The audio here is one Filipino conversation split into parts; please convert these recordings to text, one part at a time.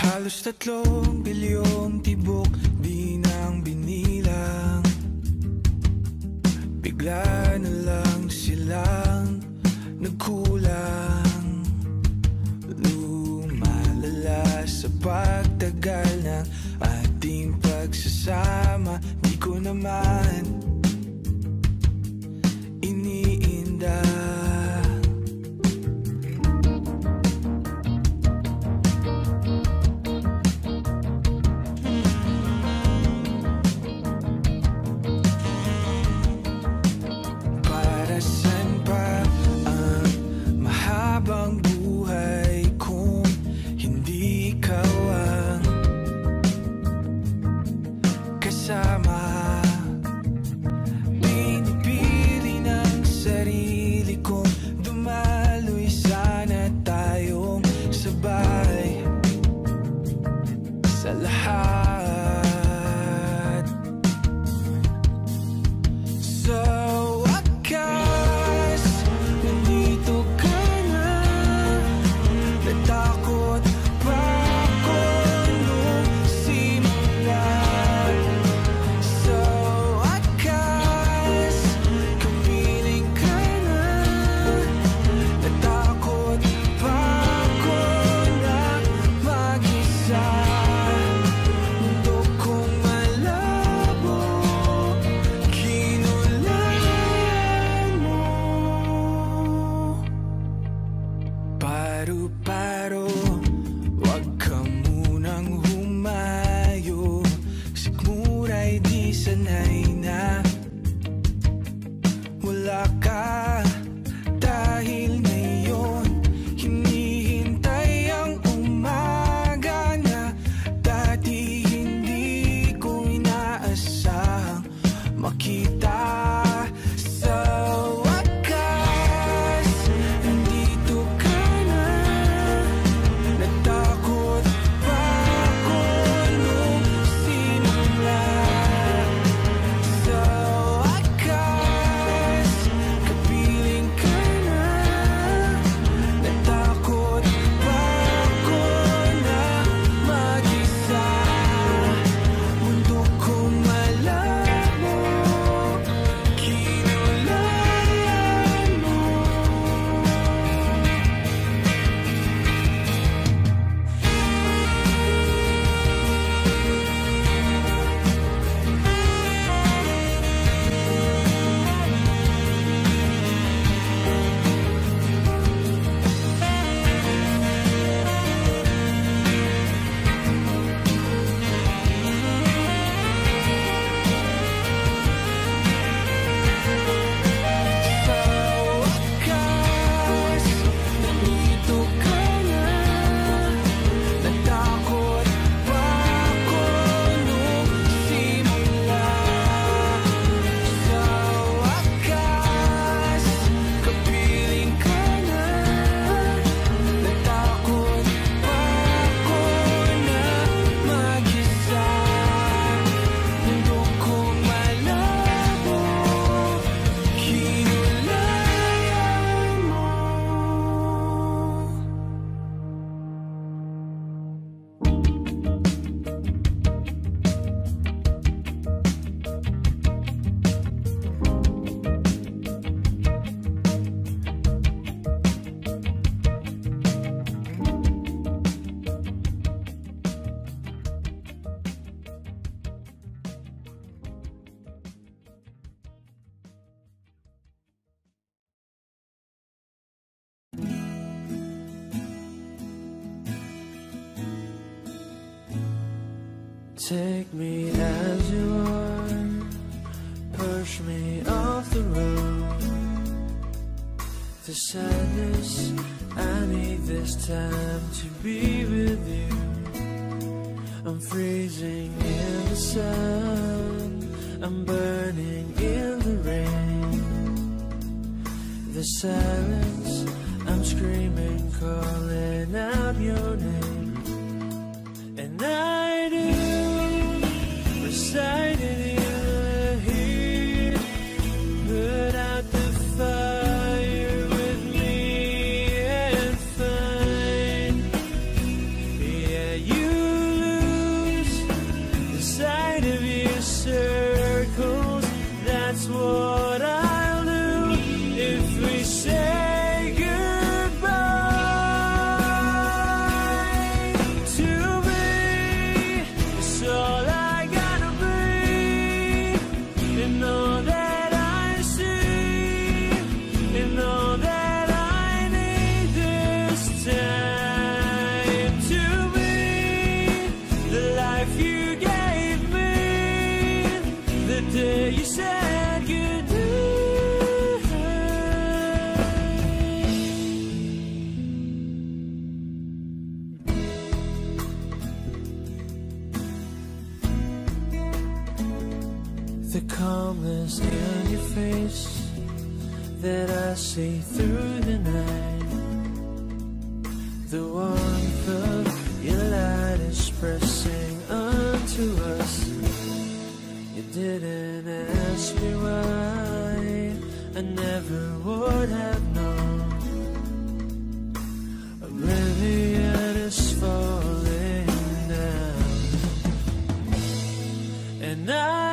Halos tatlong bilyong tibok di nang binilang. Bigla na lang silang nagkulang. Lumalala sa pagtagal ng ating pagsasama Di ko naman iniinda. Me as you are, push me off the road. The sadness, I need this time to be with you. I'm freezing in the sun, I'm burning in the rain. The silence, I'm screaming, calling out. calmness in your face that I see through the night. The warmth of your light is pressing onto us. You didn't ask me why, I never would have known. Oblivion is falling down, and I.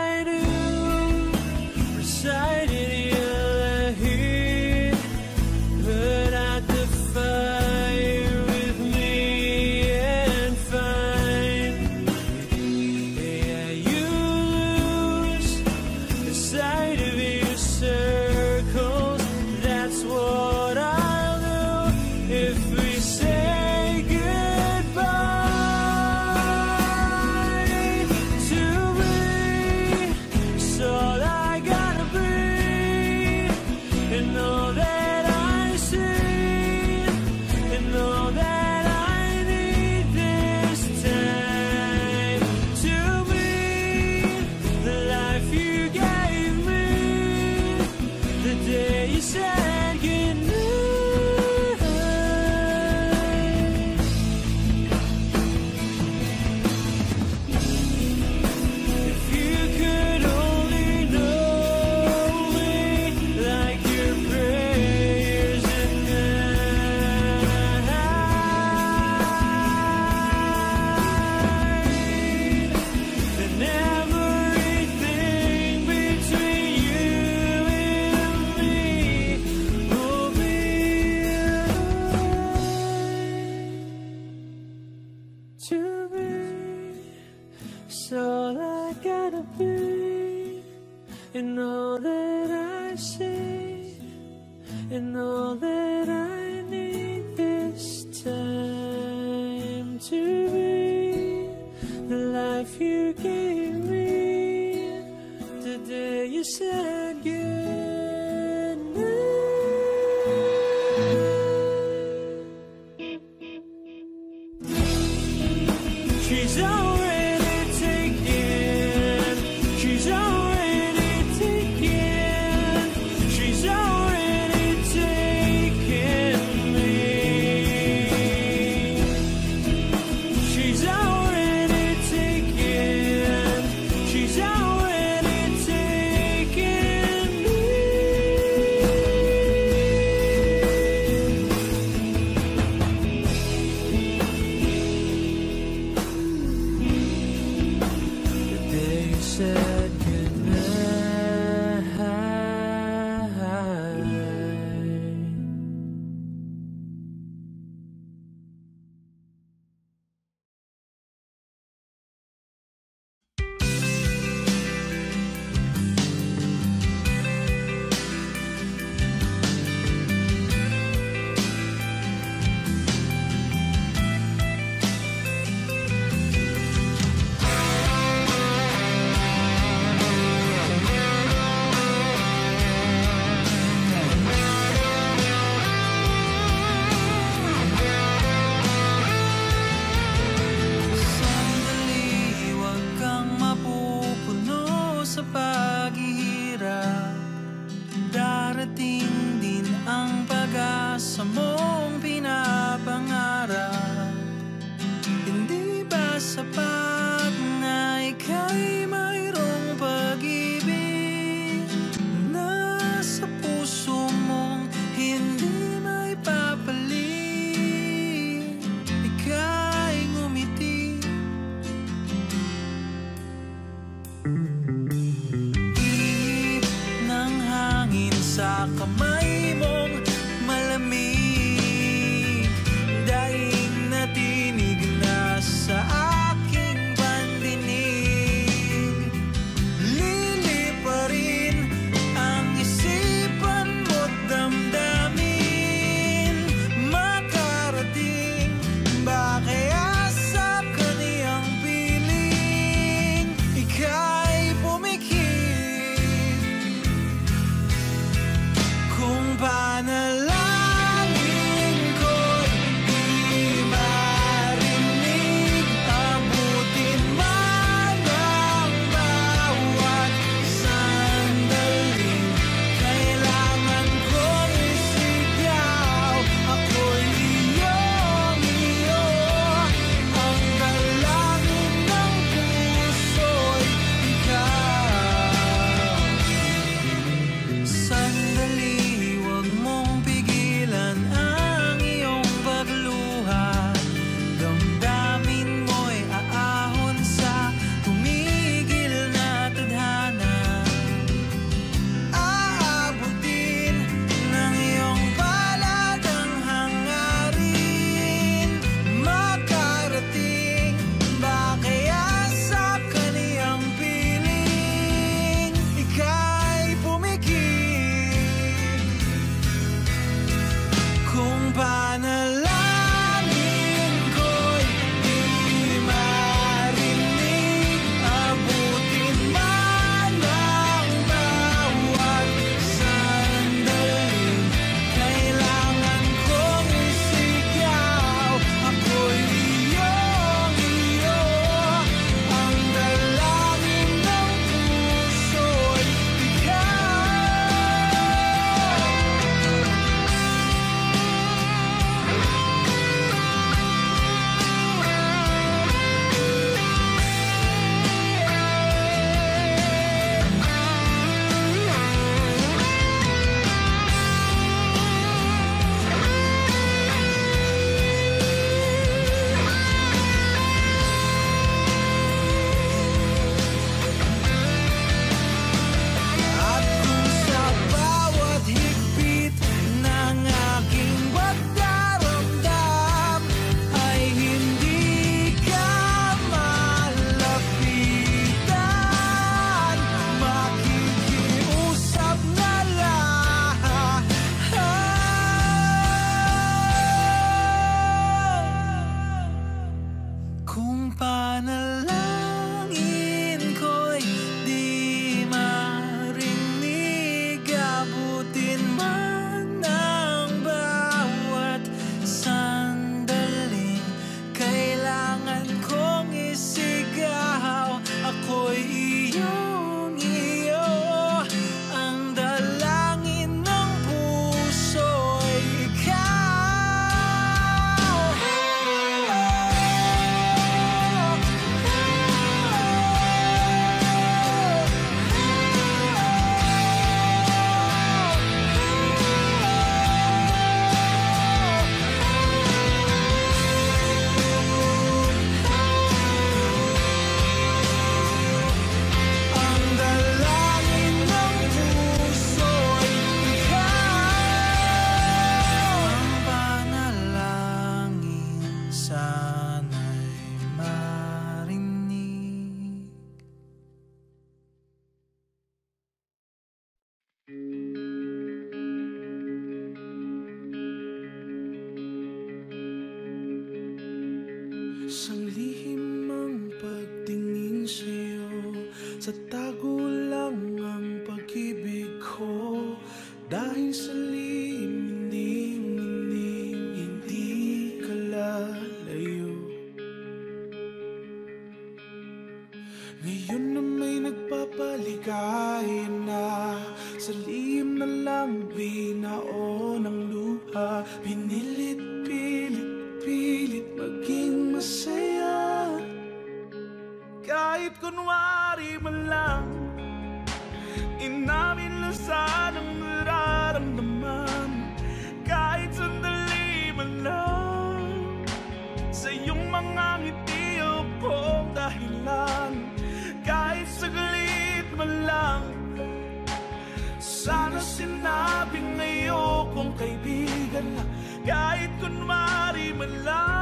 kaibigan lang Kahit kunwari man lang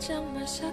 trăng mà sắc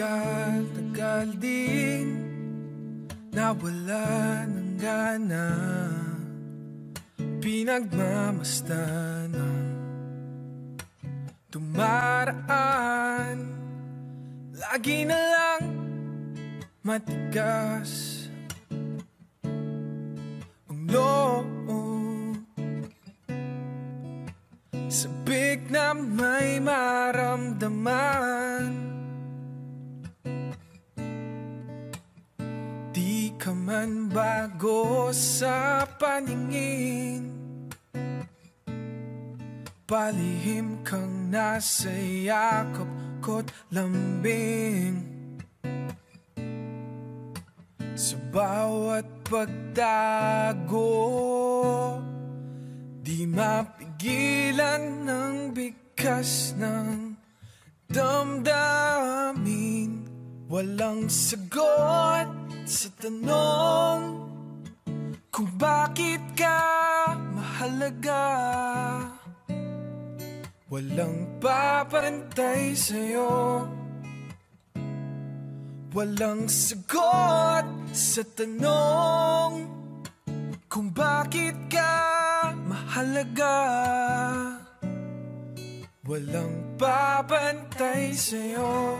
Matagal-tagal din Nawala ng gana. Pinagmamastan ng Tumaraan Lagi na lang Matigas. Ang loob man bago sa paningin. Palihim kang nasa yakap ko't lambing. Sa bawat pagtago Di mapigilan ng bigkas ng damdamin Walang sagot sa tanong Kung bakit ka mahalaga. Walang papantay sa'yo. Walang sagot sa tanong Kung bakit ka mahalaga. Walang papantay sa'yo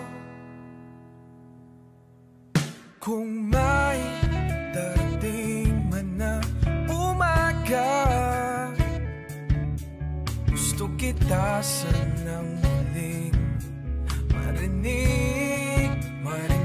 Kung may darating man na umaga Gusto kita sanang muling marinig, marinig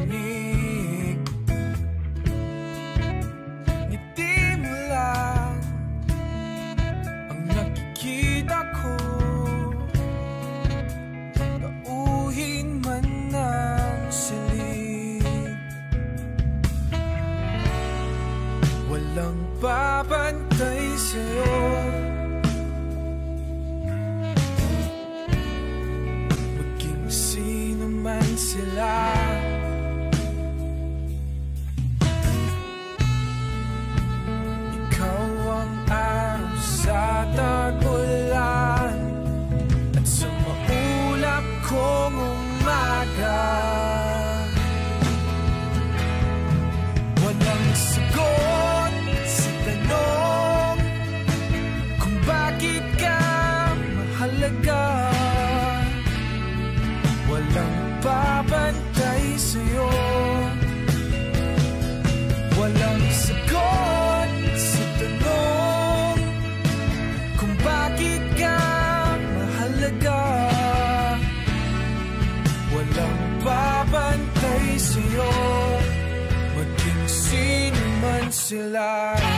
papantay sa'yo Maging sino man sila man sila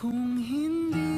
空盈盈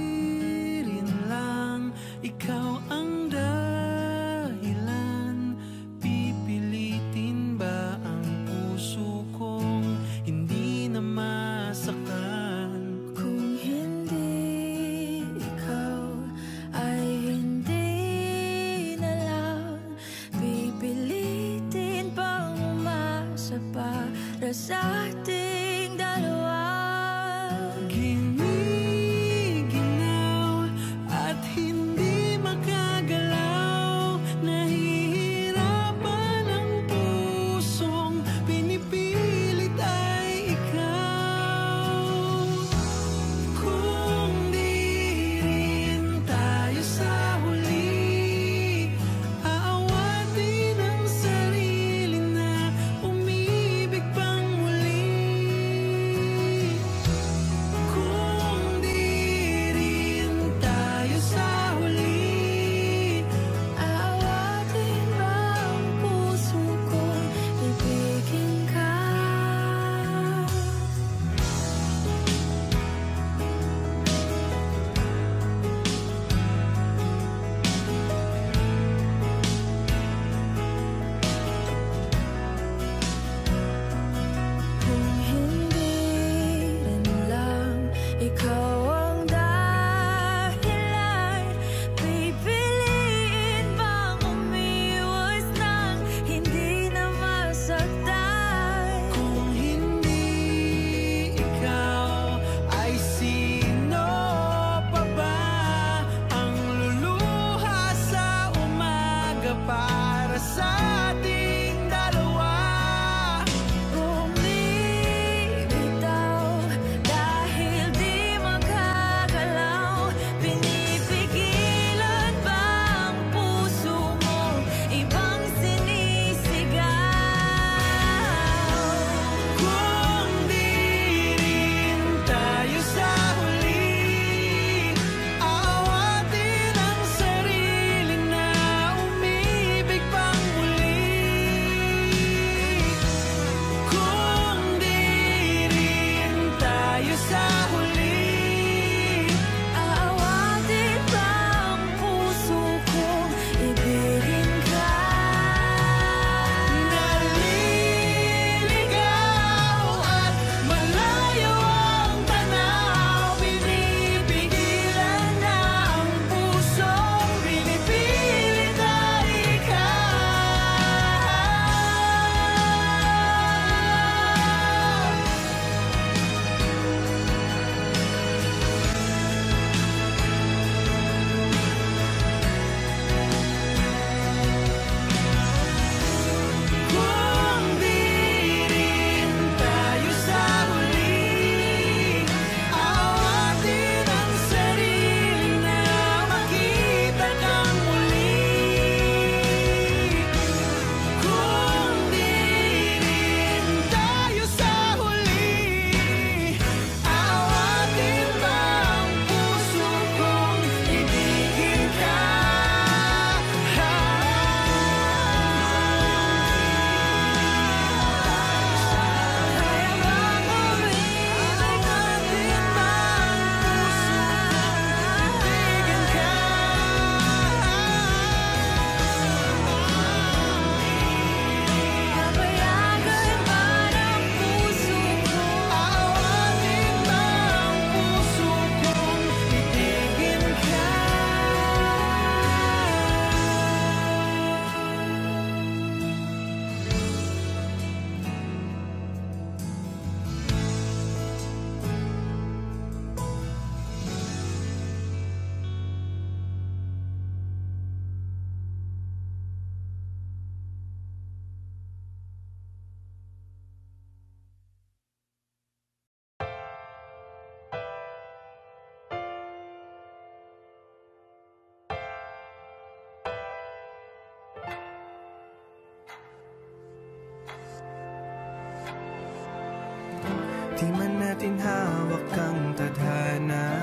man natin hawak ang tadhana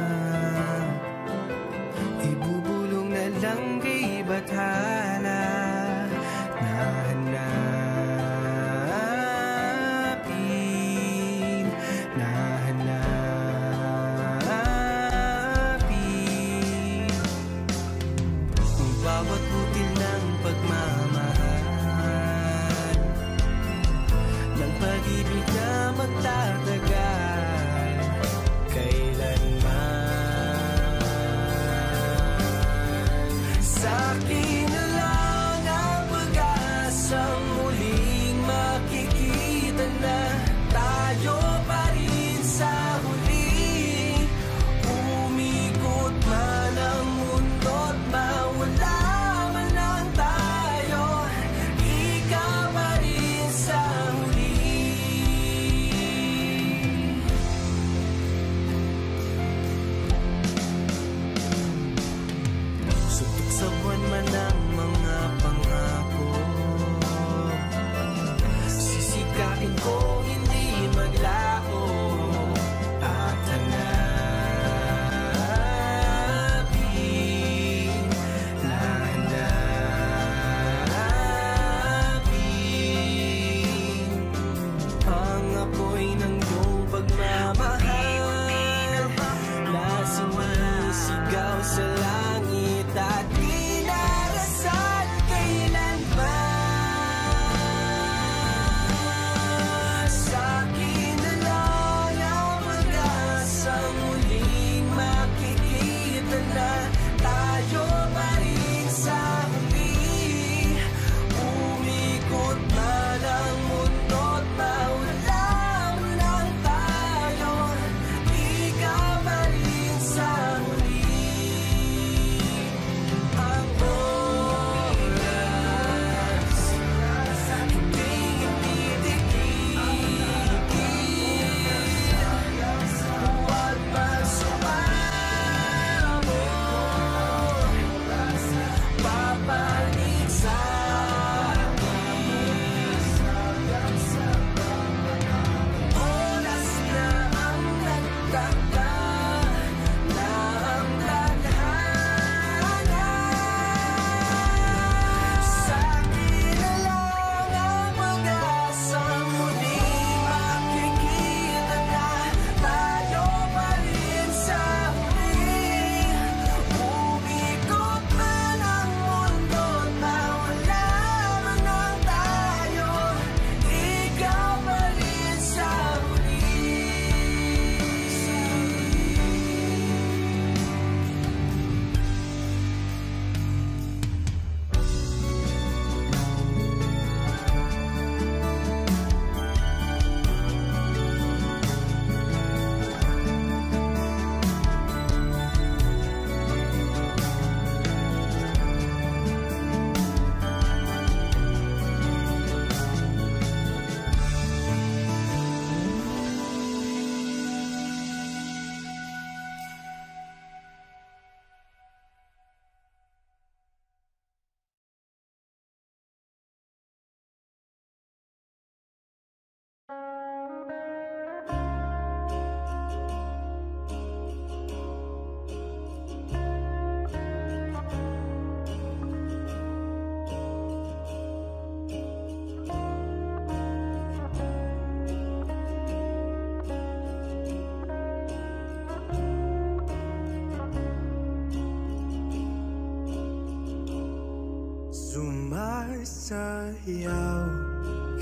Sumasayaw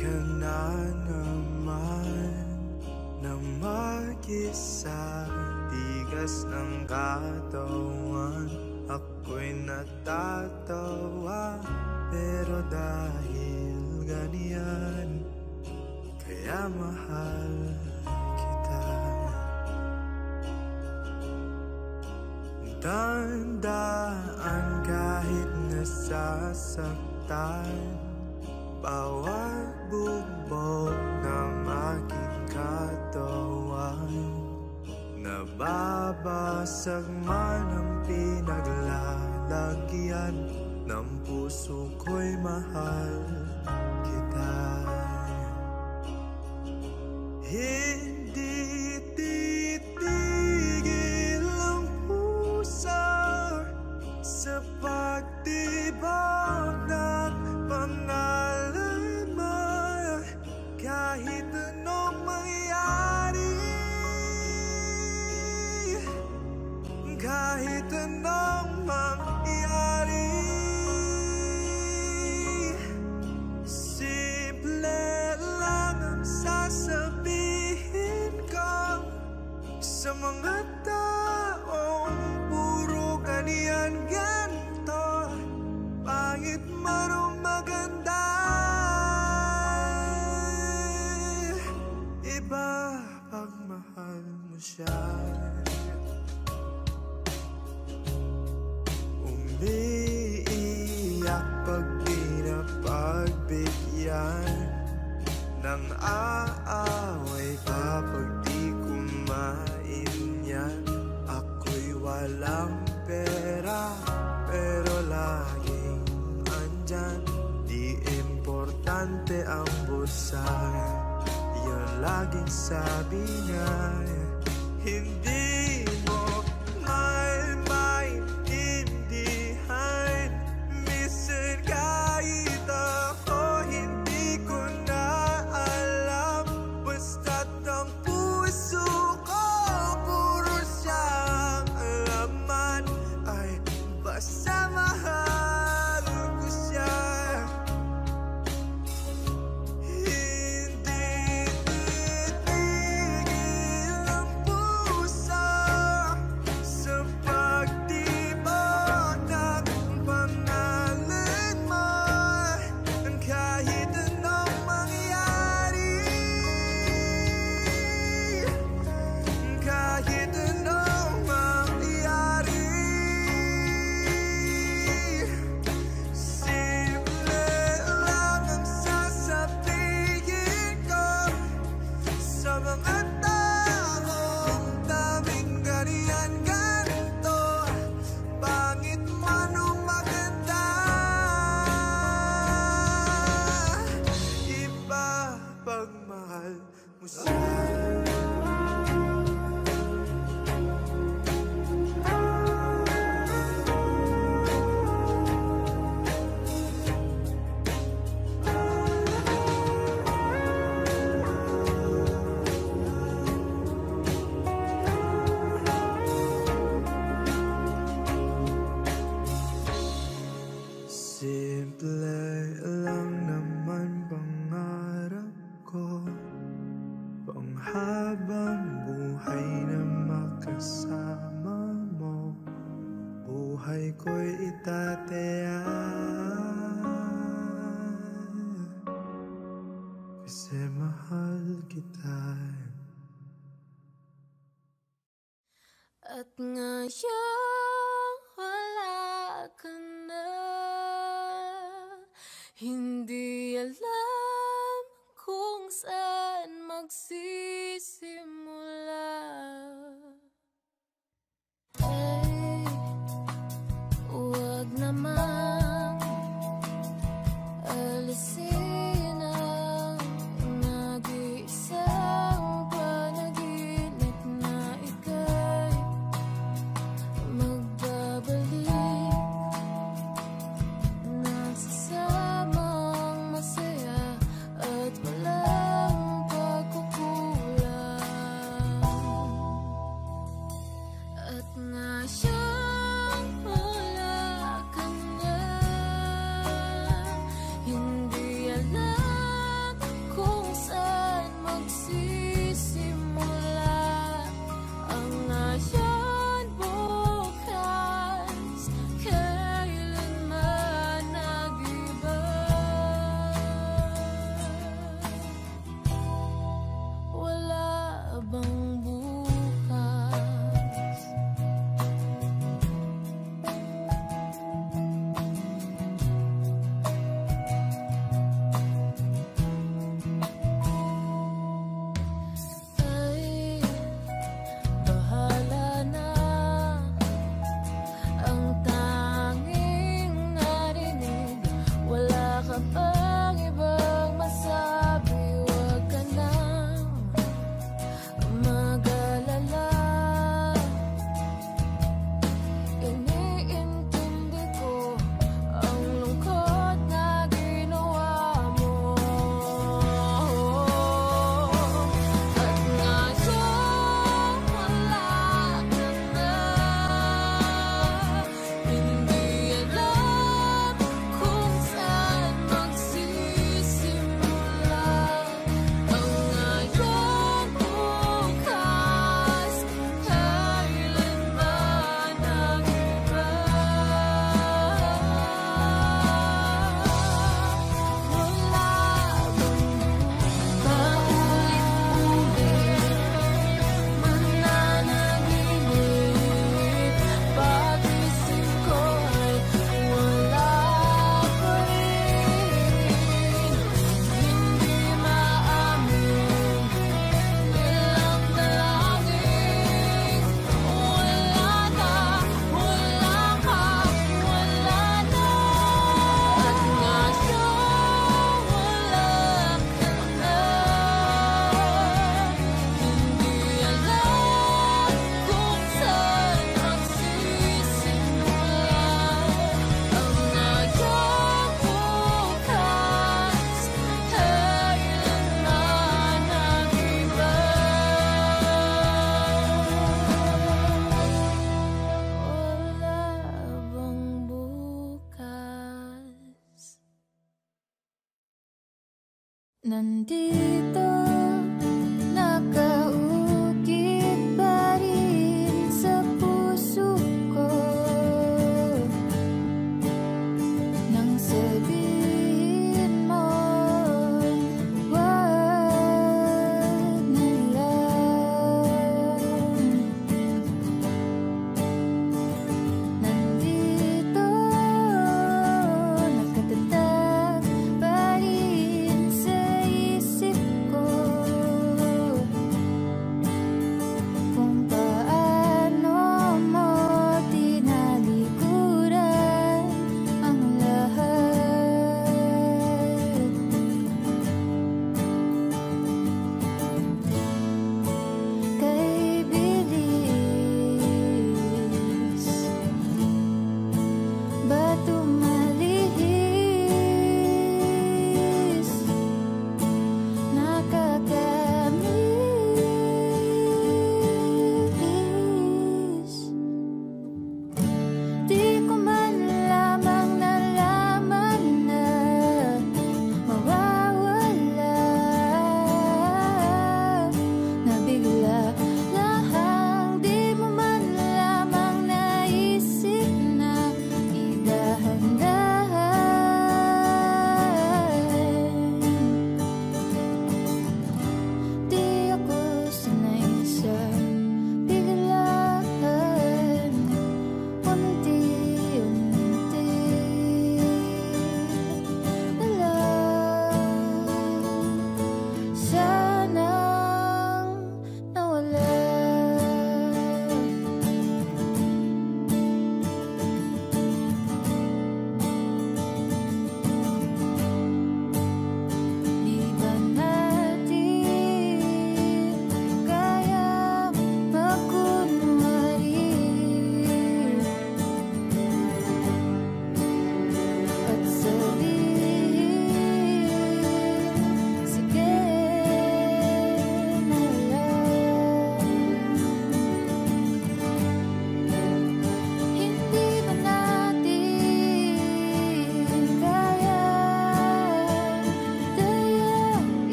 ka na naman Na mag-isa. Tigas ng katawan Ako'y natatawa. Pero dahil ganyan Kaya mahal kita. Tandaan kahit nasasaktan. Bawat bubog ng aking katawan. Nababasag man ang pinaglalagyan Ng puso ko'y mahal kita. Hindi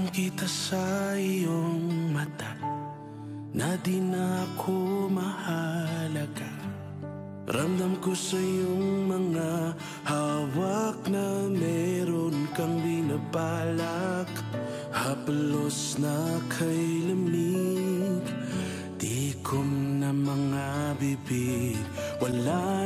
Kitang kita sa iyong mata Na di na ako mahalaga. Ramdam ko sa iyong mga hawak Na meron kang binabalak Hapalos na kay lamig Tikom na mga bibig. Wala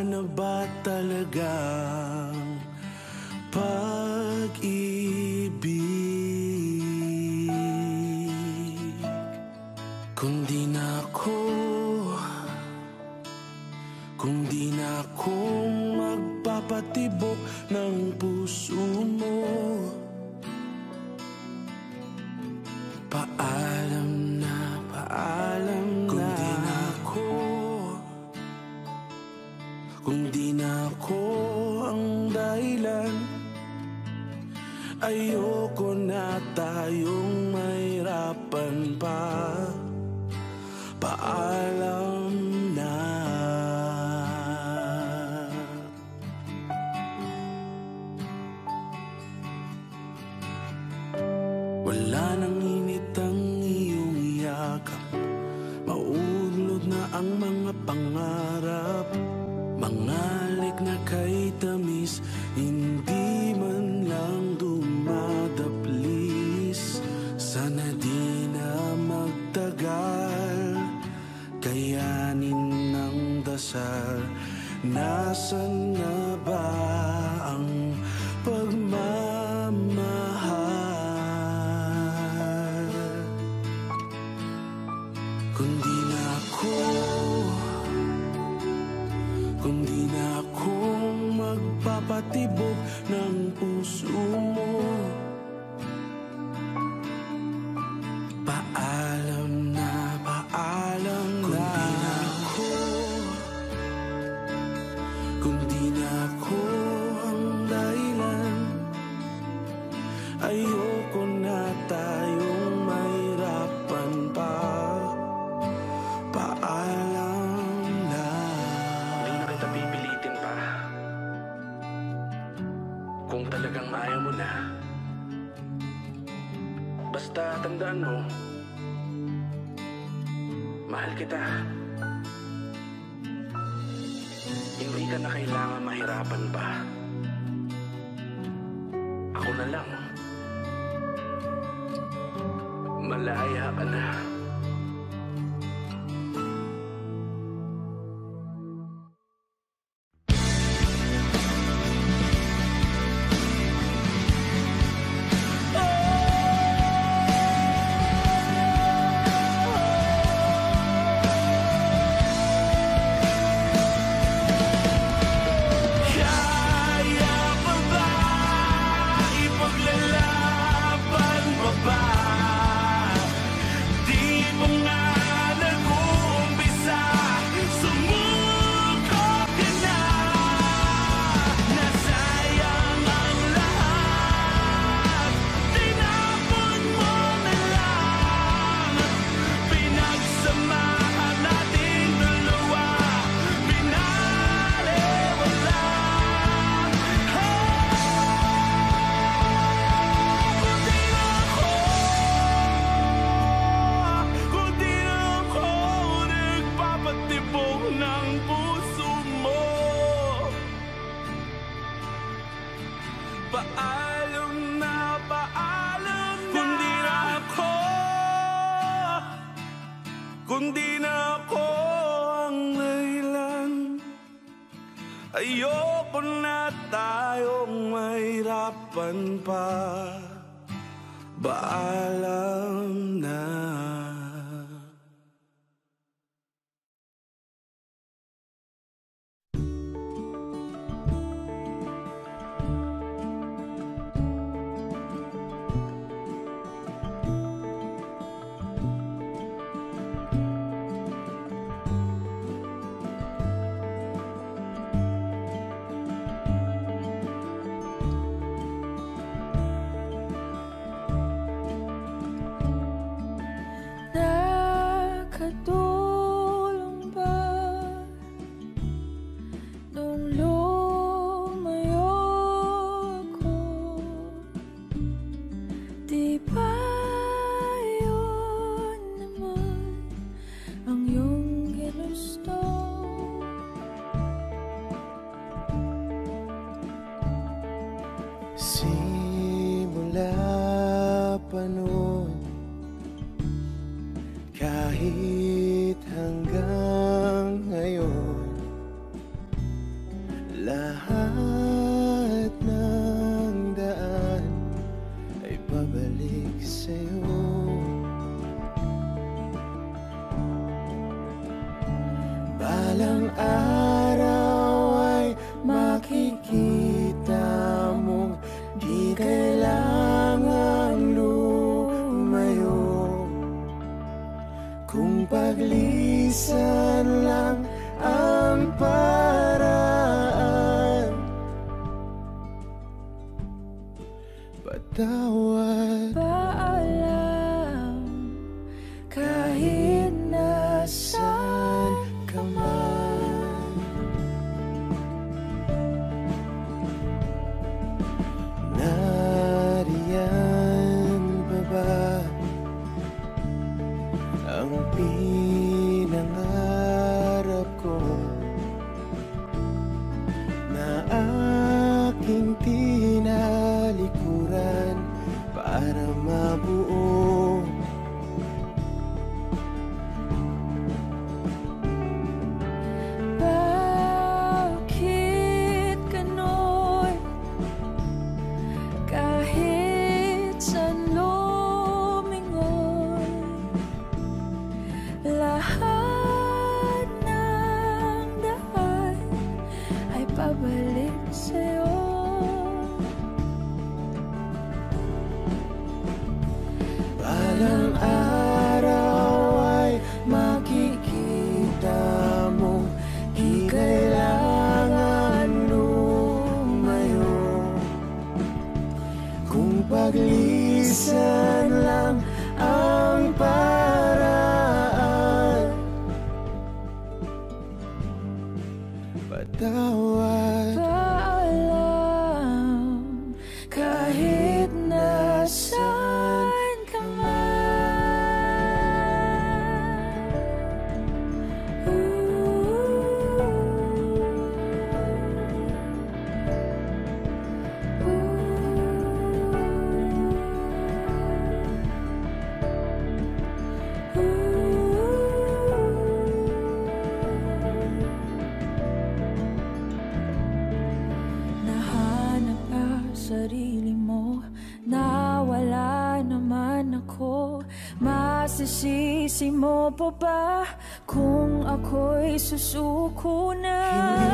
Masisisi mo pa ba Kung ako'y susuko na?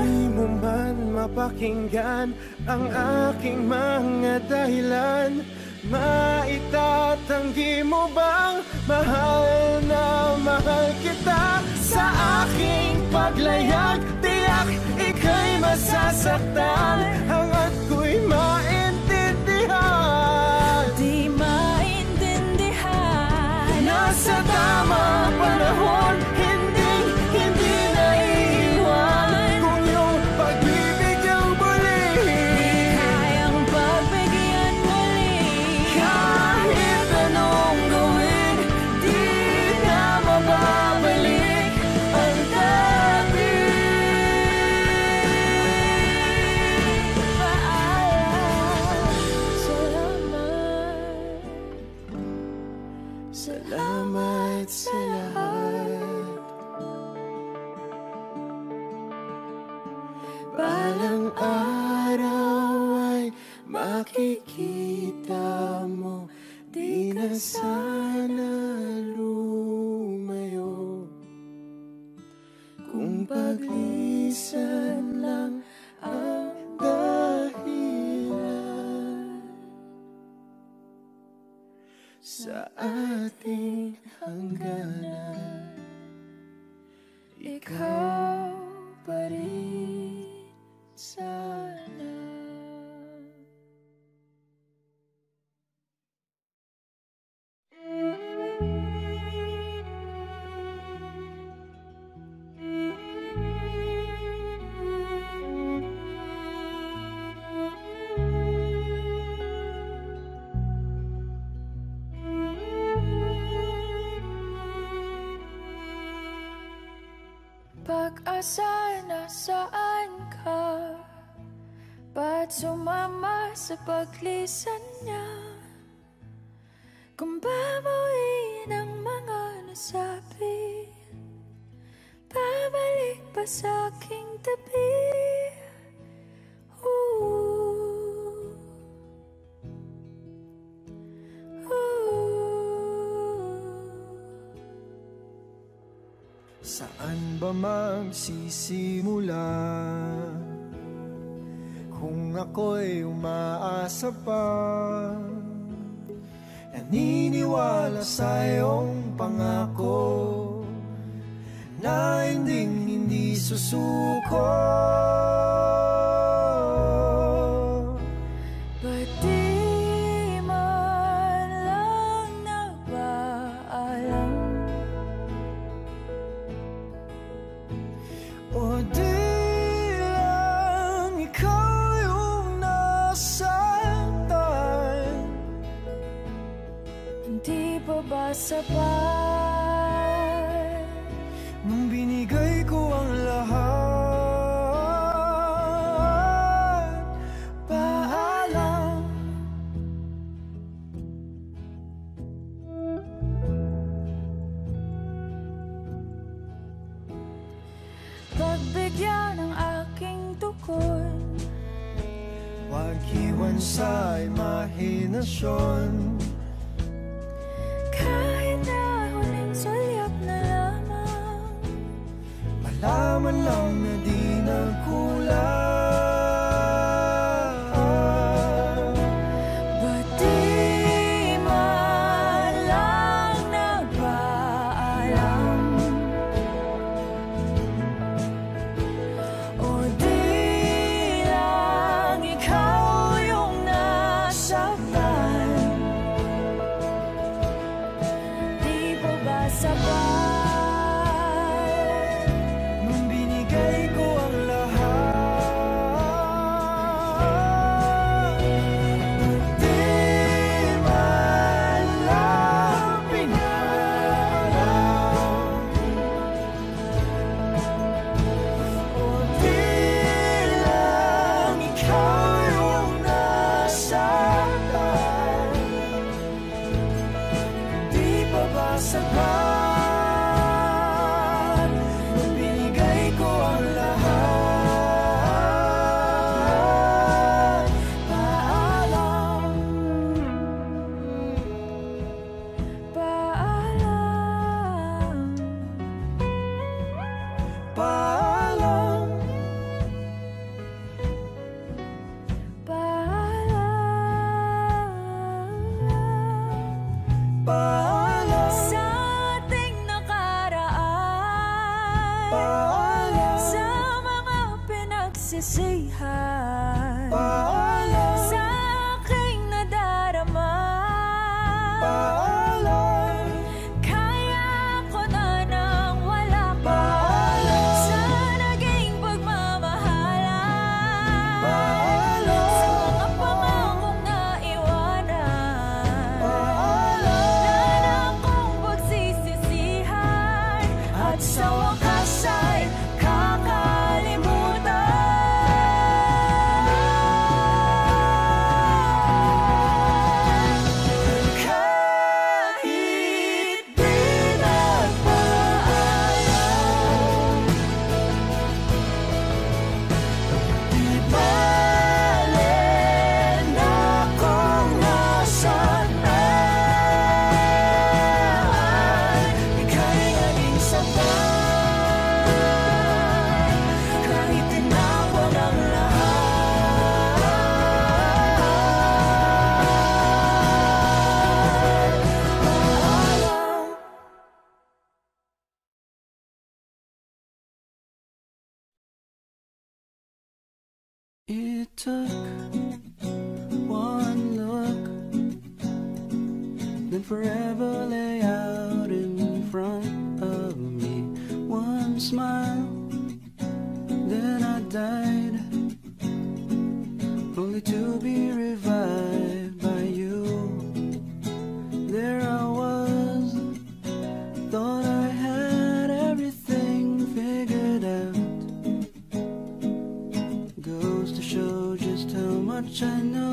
Hindi mo man mapakinggan ang aking mga dahilan. Maitatanggi mo bang mahal na mahal kita? Sa aking paglayag, tiyak ika'y masasaktan Balang araw ay makikita mo. Di na sana sa paglisan niya Kung babawiin ang mga nasabi Babalik pa sa aking tabi Ooh. Ooh. Saan ba magsisimula? Ako'y umaasa pa. Naniniwala sa iyong pangako Na hindi hindi susuko which I know.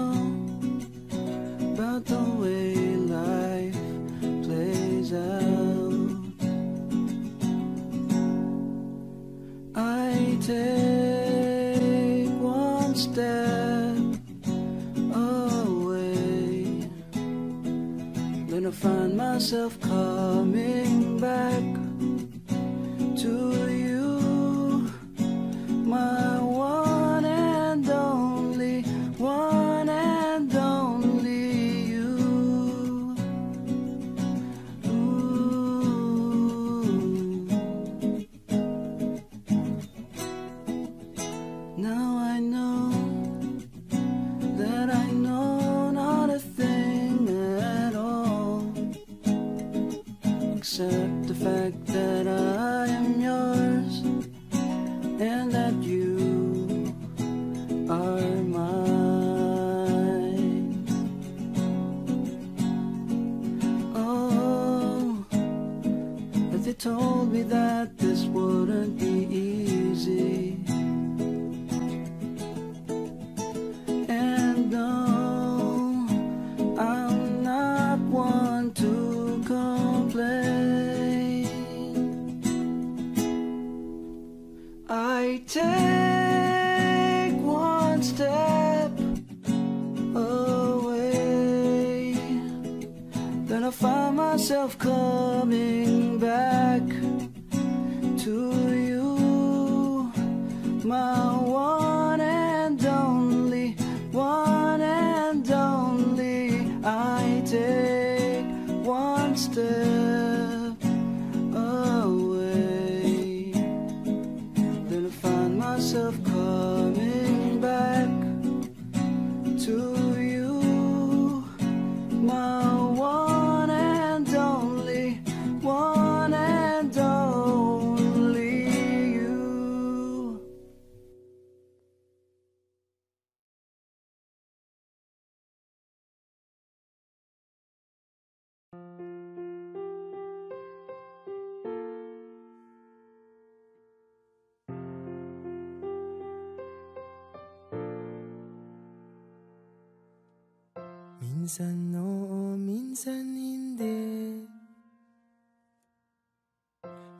Minsan oo, minsan hindi.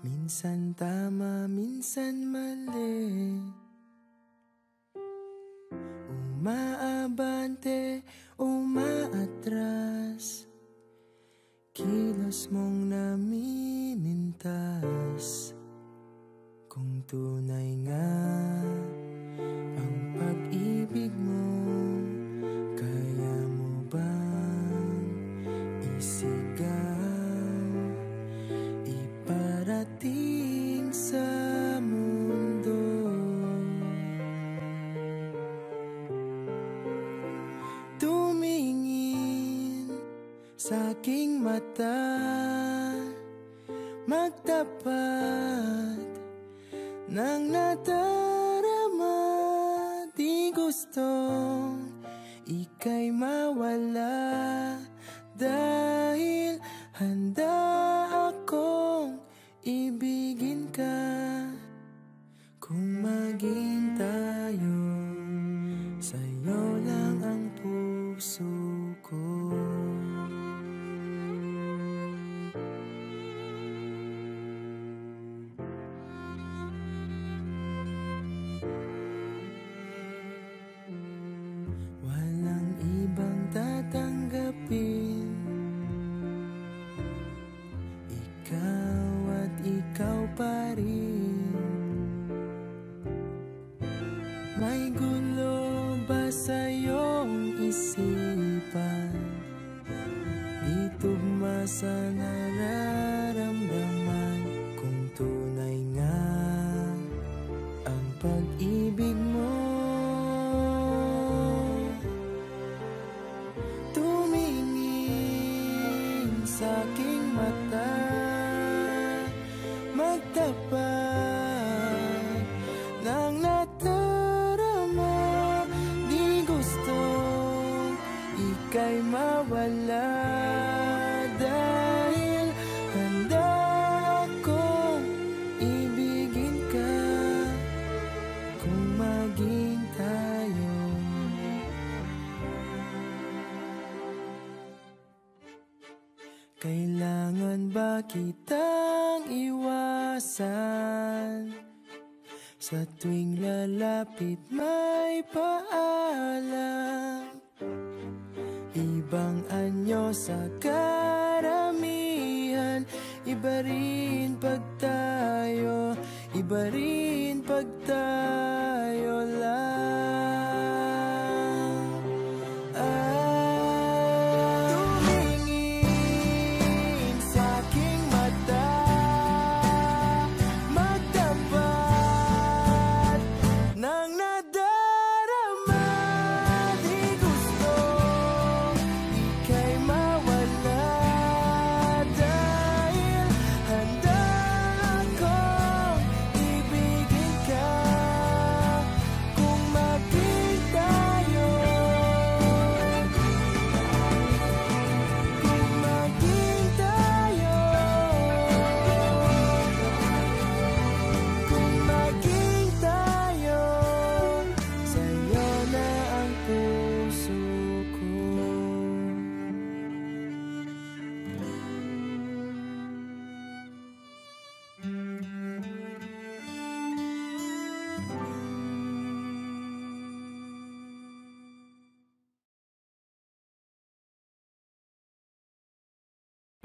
Minsan tama, minsan mali. Umaabante, umaatras. Kilos mong namimintas. Kung tunay nga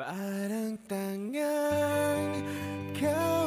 Parang tangang kau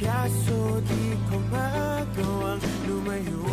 Kaso di ko magawang lumayo.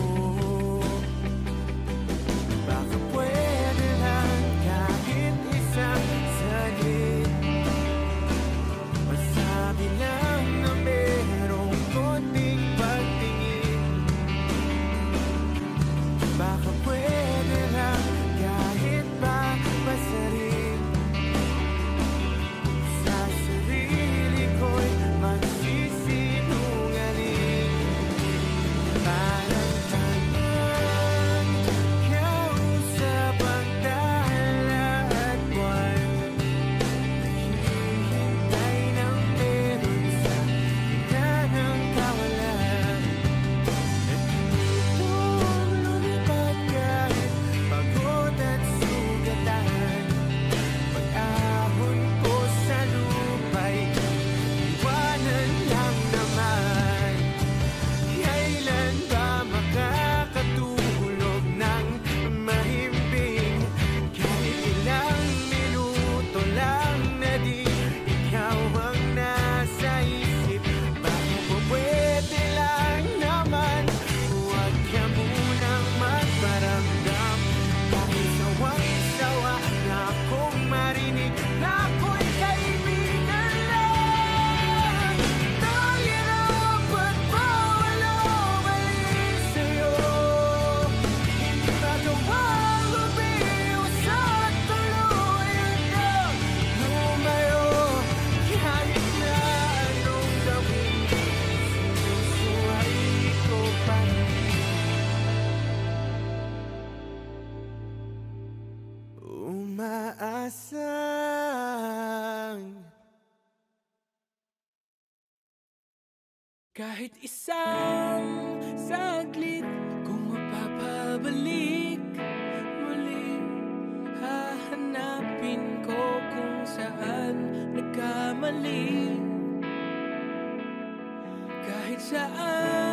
Kahit isang saglit Kung mapapabalik Muli Hahanapin ko kung saan Nagkamali. Kahit saan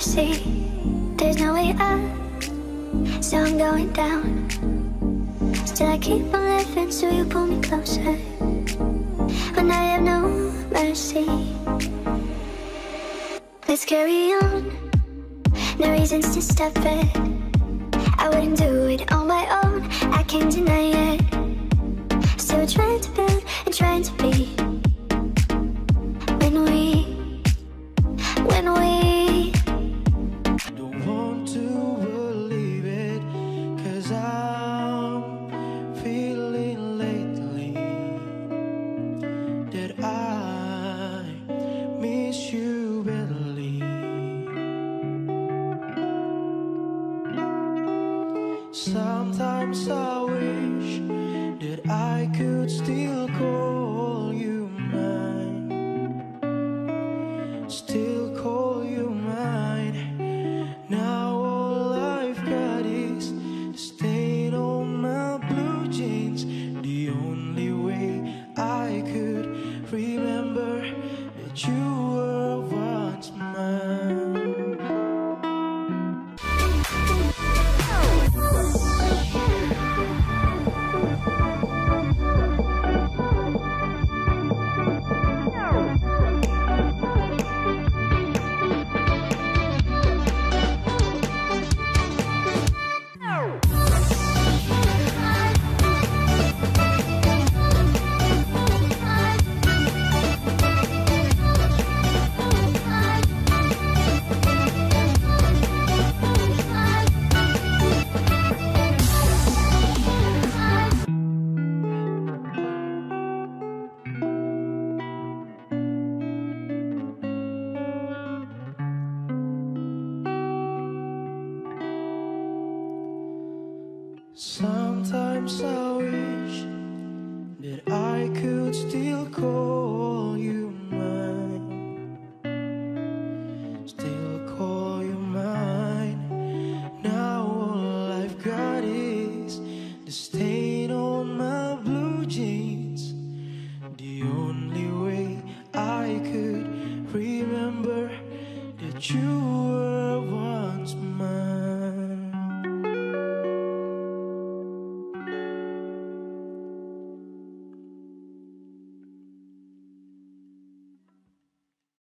mercy. There's no way out, so I'm going down. Still, I keep on living, so you pull me closer. When I have no mercy, let's carry on. No reasons to stop it. I wouldn't do it on my own, I can't deny it. Still trying to build and trying to be.